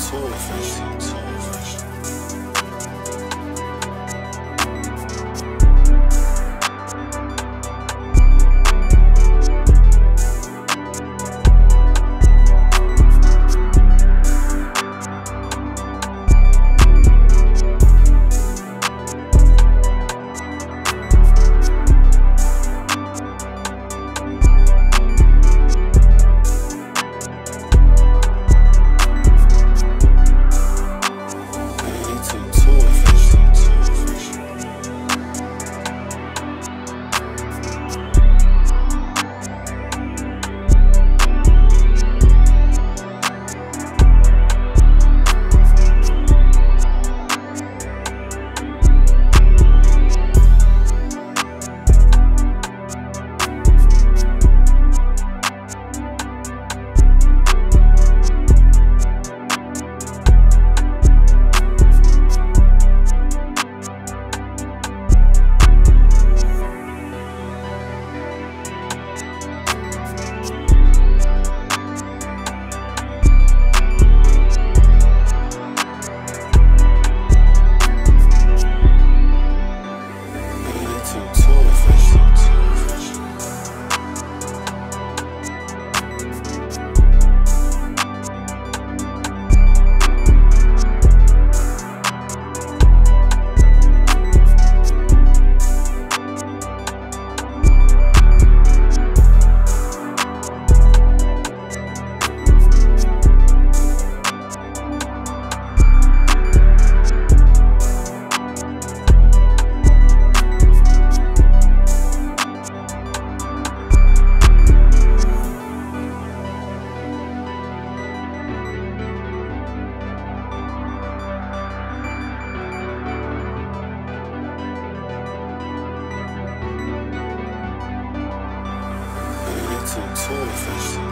そうですね。fool with us.